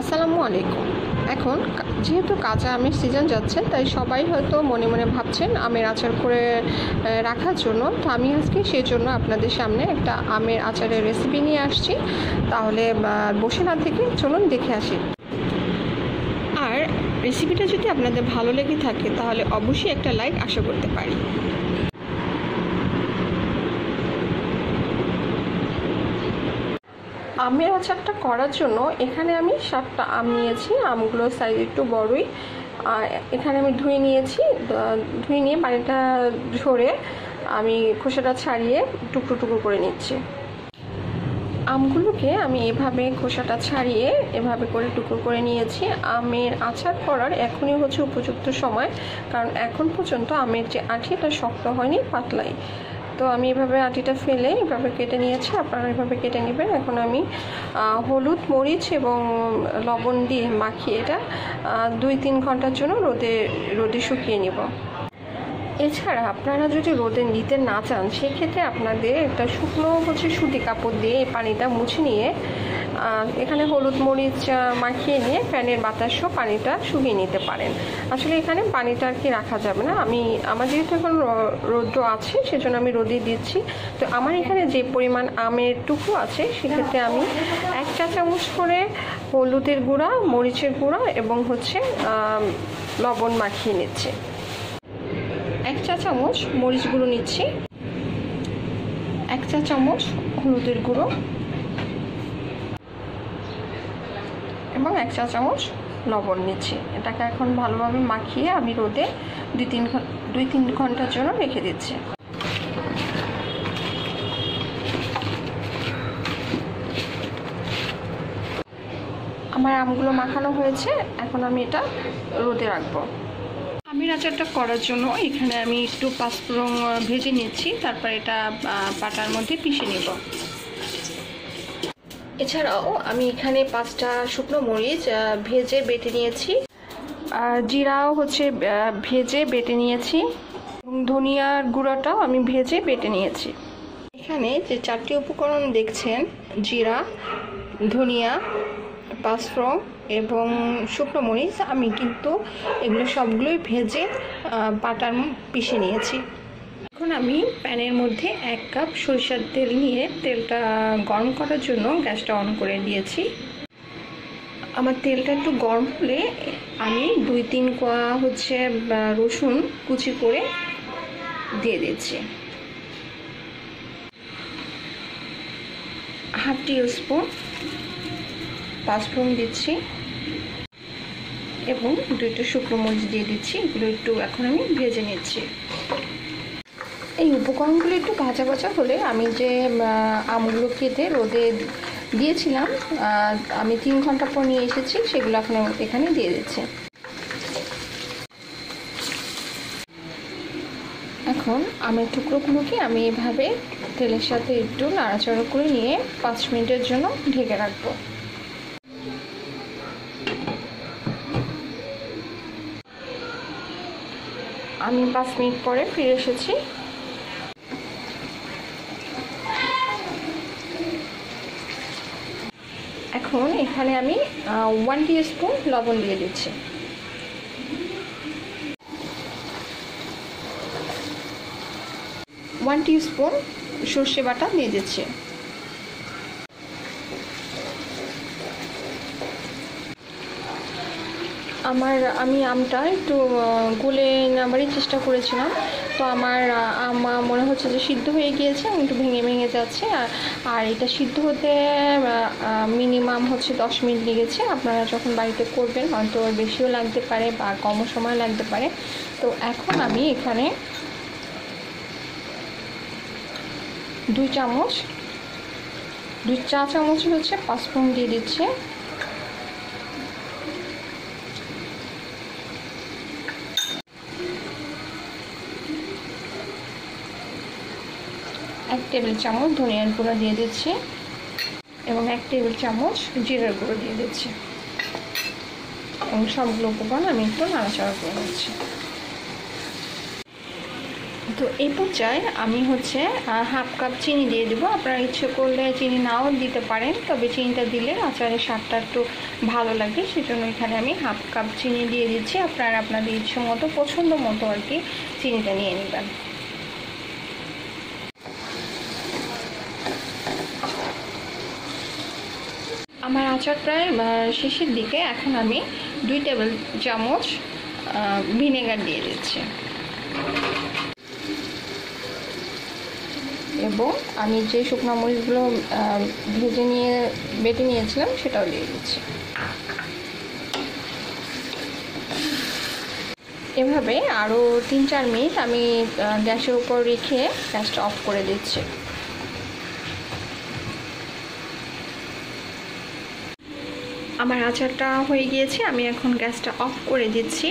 আসসালামু আলাইকুম। এখন যেহেতু কাঁচা আমের সিজন যাচ্ছে, তাই সবাই হয়তো মনে মনে ভাবছেন আমের আচার করে রাখার জন্য। তো আমি আজকে সেই জন্য আপনাদের সামনে একটা আমের আচারের রেসিপি নিয়ে আসছি। তাহলে বসে না থেকে চলুন দেখে আসি। আর রেসিপিটা যদি আপনাদের ভালো লেগে থাকে, তাহলে অবশ্যই একটা লাইক আশা করতে পারি। আমের আচারটা করার জন্য এখানে আমি সাতটা আম নিয়েছি আমগুলোর সাইজ একটু বড়ই। এখানে আমি ধুয়ে নিয়েছি ধুয়ে নিয়ে পানিটা ঝরে আমি খোসাটা ছাড়িয়ে টুকরো টুকরো করে নিচ্ছি। আমগুলোকে আমি এভাবে খোসাটা ছাড়িয়ে এভাবে করে টুকরো করে নিয়েছি। আমের আচার করার এখনই হচ্ছে উপযুক্ত সময়, কারণ এখন পর্যন্ত আমের যে আঠি এটা শক্ত হয়নি, পাতলাই। তো আমি এভাবে আটিটা ফেলে এভাবে কেটে নিয়েছি, আপনারা এভাবে কেটে নেবেন। এখন আমি হলুদ, মরিচ এবং লবণ দিয়ে মাখিয়ে এটা দুই তিন ঘণ্টার জন্য রোদে রোদে শুকিয়ে নেব। এছাড়া আপনারা যদি রোদে নিতে না চান, সেক্ষেত্রে আপনাদের একটা শুকনো হচ্ছে সুতি কাপড় দিয়ে এই পানিটা মুছে নিয়ে এখানে হলুদ মরিচ মাখিয়ে নিয়ে ফ্যানের বাতাসও পানিটা শুকিয়ে নিতে পারেন। আসলে এখানে পানিটা আর কি রাখা যাবে না। আমি, আমার যেহেতু এখন রৌদ্র আছে, সেজন্য আমি রোদে দিচ্ছি। তো আমার এখানে যে পরিমাণ আমের টুকরো আছে, সেক্ষেত্রে আমি এক চা চামচ করে হলুদের গুঁড়া, মরিচের গুঁড়া এবং হচ্ছে লবণ মাখিয়ে নিচ্ছি। এক চা চামচ মরিচ গুঁড়ো নিচ্ছি। এক চা চামচ হলুদের গুঁড়ো। এবং এক চা চামচ লবণ নিচ্ছি। এটাকে এখন ভালোভাবে মাখিয়ে আমি রোদে দুই তিন দুই তিন ঘণ্টার জন্য রেখে দিচ্ছি। আমার আমগুলো মাখানো হয়েছে, এখন আমি এটা রোদে রাখব। আমের আচারটা করার জন্য এখানে আমি একটু পাঁচফোড়ন ভেজে নিয়েছি তারপর এটা পাটার মধ্যে পিষে নেব। এছাড়াও আমি এখানে পাঁচটা শুকনো মরিচ ভেজে বেটে নিয়েছি। আর জিরাও হচ্ছে ভেজে বেটে নিয়েছি। এবং ধনিয়ার গুঁড়াটাও আমি ভেজে বেটে নিয়েছি। এখানে যে চারটি উপকরণ দেখছেন, জিরা, ধনিয়া, পাঁচফোড়ন এবং শুকনো মরিচ, আমি কিন্তু এগুলো সবগুলোই ভেজে পাটার পিষে নিয়েছি। এখন আমি প্যানের মধ্যে এক কাপ সরিষার তেল নিয়ে তেলটা গরম করার জন্য গ্যাসটা অন করে দিয়েছি আমার তেলটা একটু গরম হলে আমি দুই তিন কোয়া হচ্ছে রসুন কুচি করে দিয়ে দিচ্ছি হাফ টি স্পুন পাঁচফোড়ন দিচ্ছি এবং দুইটা শুকনো মরিচ দিয়ে দিচ্ছি। এগুলো একটু এখন আমি ভেজে নিচ্ছি। এই উপকরণগুলো একটু ভাজা ভাজা হলে আমি যে আমগুলো কেটে রোদে দিয়েছিলাম আমি তিন ঘণ্টা পর নিয়ে এসেছি, সেগুলো এখন এখানে দিয়ে দিচ্ছি। এখন আমের টুকরোগুলোকে আমি এভাবে তেলের সাথে একটু নাড়াচাড়া করে নিয়ে পাঁচ মিনিটের জন্য ঢেকে রাখব। আমি পাঁচ মিনিট পরে ফিরে এসেছি। এখন এখানে আমি ওয়ান স্পুন লবণ দিয়ে দিচ্ছি। ওয়ান স্পুন সর্ষে বাটা দিয়ে দিচ্ছি। আমার আমি আমটা একটু গুলে নেওয়ারই চেষ্টা করেছিলাম। তো আমার আহ, আম মনে হচ্ছে যে সিদ্ধ হয়ে গিয়েছে একটু ভেঙে ভেঙে যাচ্ছে। আর আর এটা সিদ্ধ হতে মিনিমাম হচ্ছে দশ মিনিট লেগেছে। আপনারা যখন বাড়িতে করবেন হয়তো বেশিও লাগতে পারে বা কমও সময় লাগতে পারে। তো এখন আমি এখানে দুই চামচ দুই চা চামচ হচ্ছে পাঁচফোড়ন দিয়ে দিচ্ছে। এক টেবিল চামচ ধনিয়ার গুঁড়ো দিয়ে দিচ্ছি এবং এক টেবিল চামচ জিরার গুঁড়ো দিয়ে দিচ্ছি। এবং সবগুলো উপকরণ আমি একটু নাড়াচাড়া করে নিচ্ছি। তো এই পর্যায়ে আমি হচ্ছে হাফ কাপ চিনি দিয়ে দেবো। আপনারা ইচ্ছে করলে চিনি নাও দিতে পারেন, তবে চিনিটা দিলে আচারের স্বাদটা একটু ভালো লাগে। সেজন্য এখানে আমি হাফ কাপ চিনি দিয়ে দিচ্ছি। আপনারা আপনাদের ইচ্ছে মতো পছন্দ মতো আর কি চিনিটা নিয়ে নেবেন। আমার আচার প্রায় শেষের দিকে এখন আমি দুই টেবিল চামচ ভিনেগার দিয়ে দিচ্ছি। এবং আমি যে শুকনো মরিচগুলো ভেজে নিয়ে, বেটে নিয়েছিলাম, সেটাও দিয়ে দিচ্ছি। এভাবে আরও তিন চার মিনিট আমি গ্যাসের উপর রেখে গ্যাসটা অফ করে দিচ্ছি। আমার আচারটা হয়ে গিয়েছে, আমি এখন গ্যাসটা অফ করে দিচ্ছি।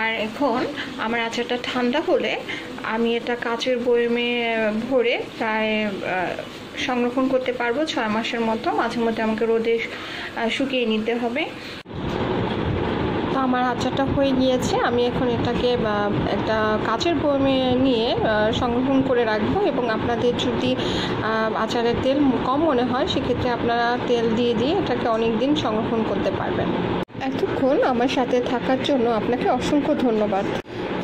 আর এখন আমার আচারটা ঠান্ডা হলে আমি এটা কাচের বয়মে ভরে প্রায় সংরক্ষণ করতে পারব ছয় মাসের মতো। মাঝে মধ্যে আমাকে রোদে শুকিয়ে নিতে হবে। আমার আচারটা হয়ে গিয়েছে, আমি এখন এটাকে একটা কাচের বয়মে নিয়ে সংরক্ষণ করে রাখব এবং আপনাদের যদি আচারের তেল কম মনে হয়, সেক্ষেত্রে আপনারা তেল দিয়ে দিয়ে এটাকে অনেক দিন সংরক্ষণ করতে পারবেন। এতক্ষণ আমার সাথে থাকার জন্য আপনাকে অসংখ্য ধন্যবাদ।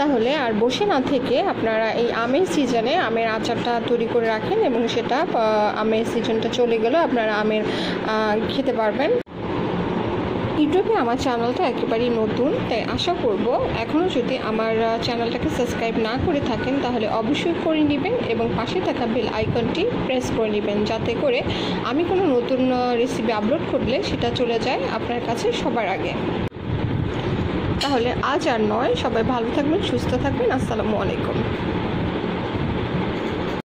তাহলে আর বসে না থেকে আপনারা এই আমের সিজনে আমের আচারটা তৈরি করে রাখেন এবং সেটা আমের সিজনটা চলে গেলেও আপনারা আমের খেতে পারবেন। ইউটিউবে আমার চ্যানেলটা একেবারেই নতুন, তাই আশা করব এখনও যদি আমার চ্যানেলটাকে সাবস্ক্রাইব না করে থাকেন, তাহলে অবশ্যই করে নেবেন এবং পাশে থাকা বেল আইকনটি প্রেস করে নেবেন, যাতে করে আমি কোনো নতুন রেসিপি আপলোড করলে সেটা চলে যায় আপনার কাছে সবার আগে। তাহলে আজ আর নয়, সবাই ভালো থাকবেন, সুস্থ থাকবেন, আসসালামু আলাইকুম।